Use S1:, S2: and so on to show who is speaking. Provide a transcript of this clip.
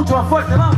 S1: mucho más fuerte, vamos.